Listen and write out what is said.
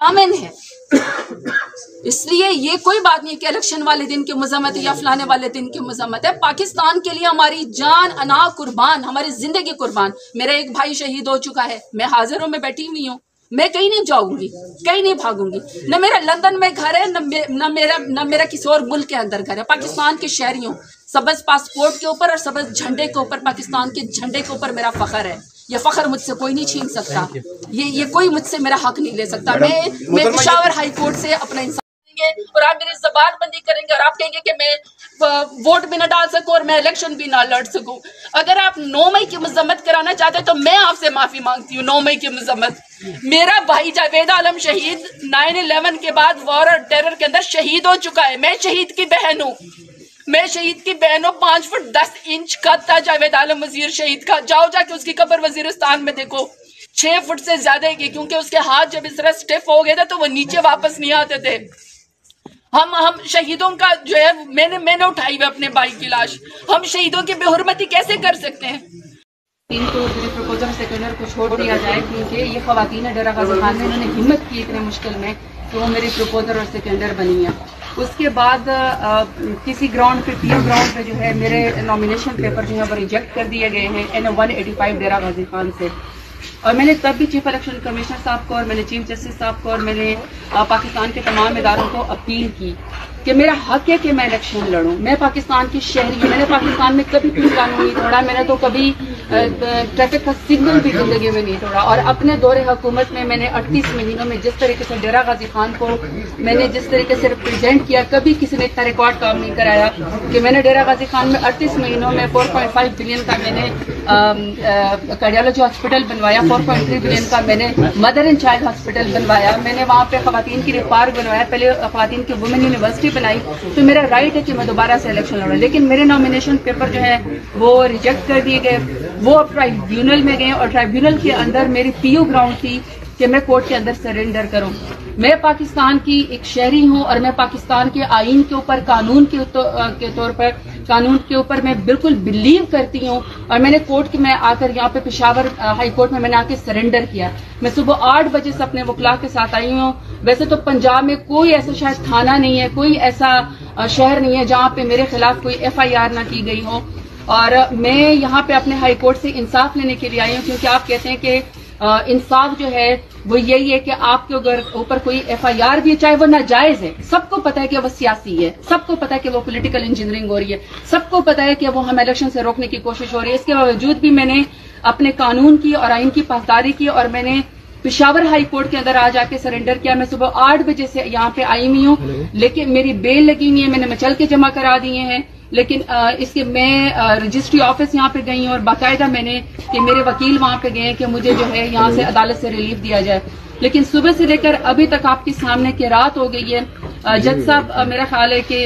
आमिन है। इसलिए ये कोई बात नहीं कि इलेक्शन वाले दिन की मजम्मत या फलाने वाले दिन की मजम्मत है। पाकिस्तान के लिए हमारी जान अना कुर्बान हमारी ज़िंदगी कुर्बान। मेरा एक भाई शहीद हो चुका है। मैं हाजिरों में बैठी हुई हूँ। मैं कहीं नहीं जाऊँगी कहीं नहीं भागूँगी। न मेरा लंदन में घर है न, न मेरा न मेरा किसी और मुल्क के अंदर घर है। पाकिस्तान के शहरियों सबज पासपोर्ट के ऊपर और सबज झंडे के ऊपर पाकिस्तान के झंडे के ऊपर मेरा फखर है। ये फखर मुझसे कोई नहीं छीन सकता। ये ये कोई मुझसे मेरा हक नहीं ले सकता। मैं मैं पिशावर हाई कोर्ट से अपना इंसान और आप मेरी जबान बंदी करेंगे और आप कहेंगे कि मैं वोट भी ना डाल सकूँ और मैं इलेक्शन भी ना लड़ सकूँ। अगर आप नौ मई की मजम्मत कराना चाहते हैं तो मैं आपसे माफ़ी मांगती हूँ नौ मई की मजम्मत। मेरा भाई जावेद आलम शहीद नाइन इलेवन के बाद वॉर और टेरर के अंदर शहीद हो चुका है। मैं शहीद की बहन हूँ। मैं शहीद की बहनों पाँच फुट दस इंच का था जावेद आलम वज़ीर शहीद का। जाओ जाके उसकी कबर वजीरस्तान में देखो। छह फुट से ज़्यादा की क्योंकि उसके हाथ जब इस तरह स्टिफ हो गए थे तो वो नीचे वापस नहीं आते थे। हम हम शहीदों का जो है, मैंने मैंने उठाई हुई अपने भाई की लाश। हम शहीदों की बेहरमती कैसे कर सकते हैं? तीन को प्रपोजल सेकेंडर को छोड़ दिया जाए, क्योंकि ये खातन डेरा गाजी खान में, इन्होंने हिम्मत की इतने मुश्किल में कि वो मेरी प्रपोजल और सेकेंडर बनी है। उसके बाद आ, किसी ग्राउंड पे पीएम ग्राउंड पे जो है मेरे नॉमिनेशन पेपर जो है वो रिजेक्ट कर दिए गए हैं N one eighty five Dera Ghazi Khan से। और मैंने तब भी चीफ इलेक्शन कमिश्नर साहब को और मैंने चीफ जस्टिस साहब को और मैंने पाकिस्तान के तमाम इदारों को अपील की। कि मेरा हक है कि मैं इलेक्शन लड़ूं। मैं पाकिस्तान की शहरी हूँ। मैंने पाकिस्तान में कभी कोई कानून नहीं तोड़ा मैंने तो कभी ट्रैफ़िक का सिग्नल भी ज़िंदगी में नहीं तोड़ा और अपने दौरे हुकूमत में मैंने अड़तीस महीनों में जिस तरीके से डेरा गाजी खान को मैंने जिस तरीके से रिप्रेजेंट किया, कभी किसी ने इतना रिकॉर्ड काम नहीं कराया कि मैंने डेरा गाजी खान में अड़तीस महीनों में फोर पॉइंट फाइव बिलियन का मैंने कार्डियोलॉजी हॉस्पिटल बनवाया फोर पॉइंट थ्री बिलियन का मैंने मदर एंड चाइल्ड हॉस्पिटल बनवाया। मैंने वहाँ पे खातन की पार्क बनवाया। पहले खातन की वुमेन यूनिवर्सिटी बनाई तो मेरा राइट है कि मैं दोबारा से इलेक्शन लड़ूँ। लेकिन मेरे नॉमिनेशन पेपर जो है, वो रिजेक्ट कर दिए गए। वो अब ट्राइब्यूनल में गए और ट्राइब्यूनल के अंदर मेरी पीओ ग्राउंड थी कि मैं कोर्ट के अंदर सरेंडर करूँ। मैं पाकिस्तान की एक शहरी हूँ और मैं पाकिस्तान के आइन के ऊपर कानून के, के तौर पर कानून के ऊपर मैं बिल्कुल बिलीव करती हूँ और मैंने कोर्ट के मैं आकर यहाँ पे पिशावर हाई कोर्ट में मैंने आके सरेंडर किया। मैं सुबह आठ बजे से अपने वकला के साथ आई हूँ। वैसे तो पंजाब में कोई ऐसा शायद थाना नहीं है कोई ऐसा शहर नहीं है जहाँ पे मेरे खिलाफ कोई एफ़ आई आर ना की गई हो। और मैं यहाँ पे अपने हाई कोर्ट से इंसाफ लेने के लिए आई हूँ क्योंकि आप कहते हैं कि इंसाफ जो है वो यही है कि आपके अगर ऊपर कोई एफआईआर भी है चाहे वो नाजायज है। सबको पता है कि वो सियासी है। सबको पता है कि वो पॉलिटिकल इंजीनियरिंग हो रही है। सबको पता है कि वो हम इलेक्शन से रोकने की कोशिश हो रही है। इसके बावजूद भी मैंने अपने कानून की और आइन की पासदारी की और मैंने पिशावर हाई कोर्ट के अंदर आ जाके सरेंडर किया। मैं सुबह आठ बजे से यहाँ पे आई हुई हूँ। लेकिन मेरी बेल लगी हुई है। मैंने मचल के जमा करा दिए हैं। लेकिन इसके मैं रजिस्ट्री ऑफ़िस यहाँ पे गई और बाकायदा मैंने कि मेरे वकील वहाँ पे गए कि मुझे जो है यहाँ से अदालत से रिलीफ दिया जाए। लेकिन सुबह से लेकर अभी तक आपके सामने की रात हो गई है। जज साहब मेरा ख्याल है कि